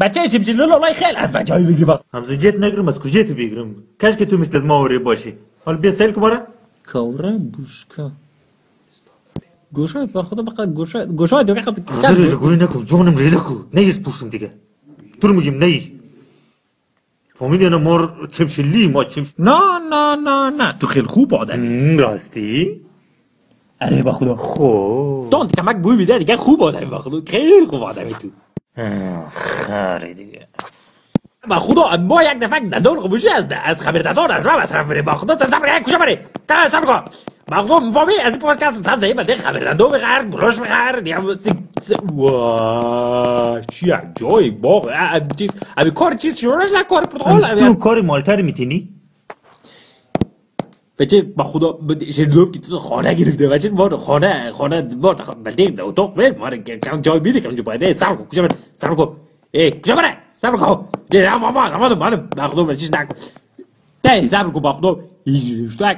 بچه شمشیلو لولای خیلی از بچه بگی با. همزوجیت نگرم از کجا تو بگیرم؟ کاش که تو مثل از ما وری باشی حالا بیا سیل کماره کوره بوشکا گوشای با خدا بقى گوشای گوشای دیگه داری لگوی نکن جانم ریده کو. نیست پوشم دیگه. تو رو میگیم نیست. فهمیدی انا مار چمشلی ما چمش نه نه نه نه. تو خیلی خوب آدمی. راستی؟ آره با خدا. خب. تون کمک بوی میده دیگه خوب آدمی با خدا. خیلی خوب آدمی تو. خری دیگه. با خدا ما یک دفعه دندان خموشی از از خبردار از ما مصرف میره با خدا تا صبر کجا بره تا صبر کن خدا مفهمی از این پادکست سبز این بده خبردندو بخر بروش بخر دیگه وای چی جای باغ ام چیز. امی کار چیز شروع نشد کار پرتغال تو کاری مالتر میتینی؟ بچه با خدا ب- شنیدم که تو خانه گرفته بچه ما خانه خانه ما بلده در اتاق بر ما رو کم جای بیده کم جای بیده صبر کن کجا بره صبر کن. ای کجا بره صبر کن. جه ما ما ما ما با خدا بچش نکن. ده صبر کن با خدا اینجوریش تو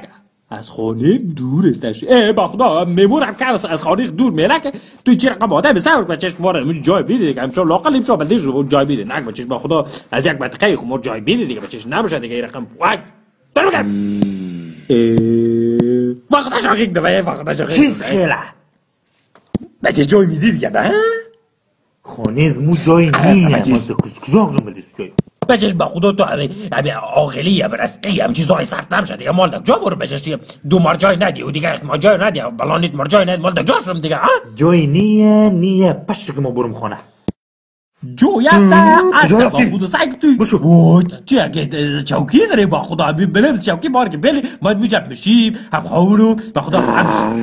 از خانه دور استش ای با خدا میمونم که از خانه دور میره که تو چی رقم آدم صبر کن. بچش ما رو جای بیده که همشون لاقل همشون بلده شو جای بیده نک بچش با خدا. از یک منطقه ما جای بیده دیگه. بچش نمیشه دیگه رقم. وای. دارم بگم. وقت شاقیق ده وقت شاقیق چیز خیله بچه جای میدی دیگه نه؟ خانه از مو جای از نیه. ما کس کجا رو ملیس جای؟ بچش با خدا تو همه همه عاقلی یا برفقی هم چیزای سرد نمشه دیگه. مال دک جا برو بچش دیگه. دو مار جای ندی و دیگه ما جای ندی. بلانیت مار جای ندی. مال دک جا شدم دیگه ها؟ جای نیه نیه. پش که ما برم خانه جو یسته کجا از با رفتی؟ خدا سگ توی بشو. چی اگه چوکی داره با خدا؟ همین بلم چوکی بار که بلی ما میجم میشیم هم خورو با خدا هم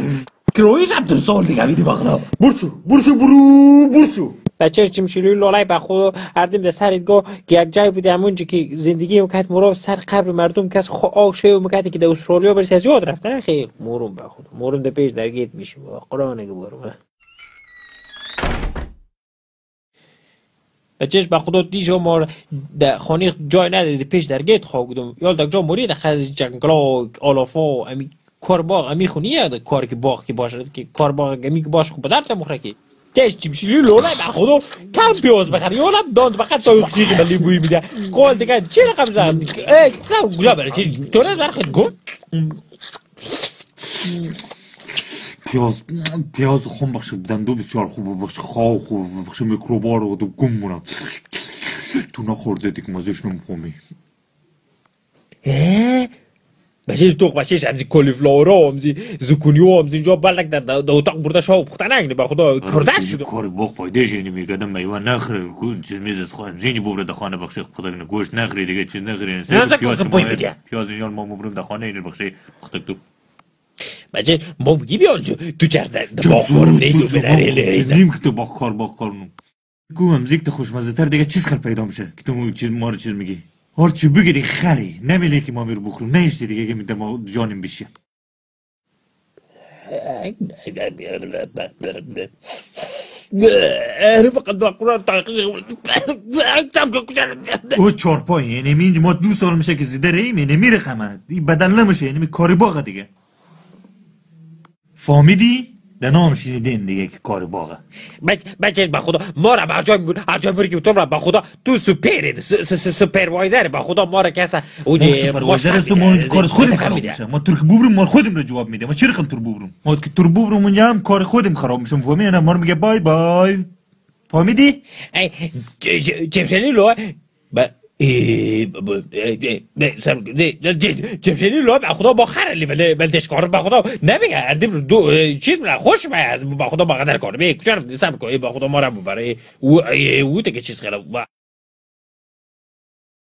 کرویش هم در سال دیگه میدی با خدا. برشو برشو برو برشو. بچه چمشیلوی لالای به خود اردیم در سرت گو که یک جای بوده همونجا که زندگی می‌کرد مرا سر قبر مردم کس خو آشه می‌کرد که در استرالیا برسی از یاد رفته نه خیلی مورم به خود مورم در پیش در گیت میشیم قرآن نگه بچهش به خدا دیجا ما در خانه جای نداری پیش در گیت خواه بودم یا در جا مرید خز جنگلا آلافا امی کار باغ امی خونیه در کار که باغ که باشه؟ که کار باغ امی که باشه خوب بدر تا مخرکی تش چیمشیلی لولای به خدا. کم پیاز بخر. یا لب داند بخر تا یکی که بلی بوی میده. قول دیگه چی رقم زن ای سر کجا بره. چی تو نه برخد گو. پیاز پیاز خون بخش دندو بسیار خوب بخش خواه خوب بخش میکروبا رو دو گم مونم تو نخورده دیگه مزش نمیخومی بچهش دوخ بچهش همزی کلیفلاورا همزی زکونیو همزی اینجا بلک در در اتاق برده شاو پختنه اگه به خدا کردش شده. کار باق فایده شینی میگدم میوه نخره کل چیز میز از خواهیم زینی ببره در خانه بخشی خدا گوشت نخری دیگه چیز نخری. نه، پیاز شما. پیاز اینجا ما مبرم در خانه اینه بخشی خدا تو بچه ما میگی بیا اونجا تو چرد در باخور نیدو بنری نیم که تو باق کار باق کار نو گو هم زیک خوشمزه تر دیگه چیز خر پیدا میشه که تو چیز ما رو چیز میگی هر چی بگی دیگه خری نمیلی که ما میرو بخوریم نیشتی دیگه که میده ما جانیم بشه فقط باقور او چارپای یعنی ما دو سال میشه که زیده ریم یعنی میره خمه این بدل نمیشه یعنی کاری باغه دیگه فهمیدی؟ در نام شنیدین دیگه که کار باغه. بچه با خدا ما را به جای میگون جای که تو را با خدا تو سوپری سوپروایزر با خدا ما را کسا ما سپروایزر است و ما اونجا کار خودم خراب میشه. ما ترک ببرم ما خودم رو جواب میده ما چی رقم تر ببرم ما که تر ببرم اونجا هم کار خودم خراب میشه. فهمی نه ما رو میگه بای بای. فهمیدی؟ چمشنی لو چمشنی لو؟ با خدا با خرلی بله بلدش کار با خدا نمیگه. اردیم دو چیز من خوش به از با خدا با قدر کار. به کجا رفت سب با خدا ما را ببره او او دیگه چیز خیلی.